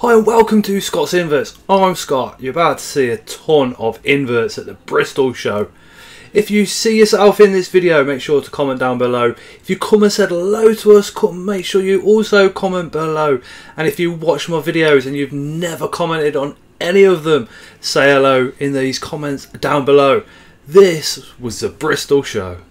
Hi and welcome to Scott's Inverts. I'm Scott. You're about to see a ton of inverts at the Bristol show. If you see yourself in this video, make sure to comment down below. If you come and said hello to us, come make sure you also comment below. And if you watch my videos and you've never commented on any of them, say hello in these comments down below. This was the Bristol show.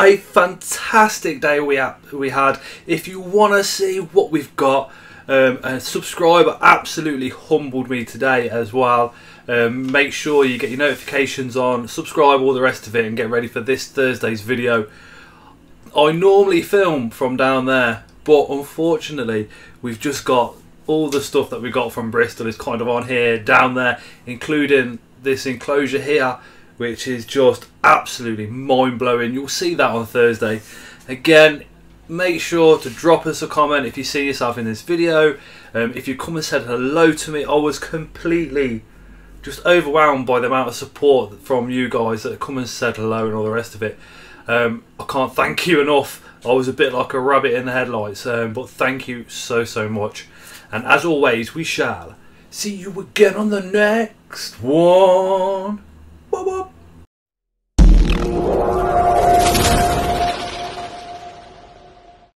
A fantastic day we had. If you want to see what we've got, um, a subscriber absolutely humbled me today as well. Um, make sure you get your notifications on, subscribe, all the rest of it, and get ready for this Thursday's video. I normally film from down there, but unfortunately, we've just got all the stuff that we got from Bristol is kind of on here, down there, including this enclosure here, which is just absolutely mind blowing. You'll see that on Thursday. Again, make sure to drop us a comment if you see yourself in this video. Um, if you come and said hello to me, I was completely just overwhelmed by the amount of support from you guys that come and said hello and all the rest of it. Um, I can't thank you enough. I was a bit like a rabbit in the headlights, um, but thank you so so much. And as always, we shall see you again on the next one. Boop, boop.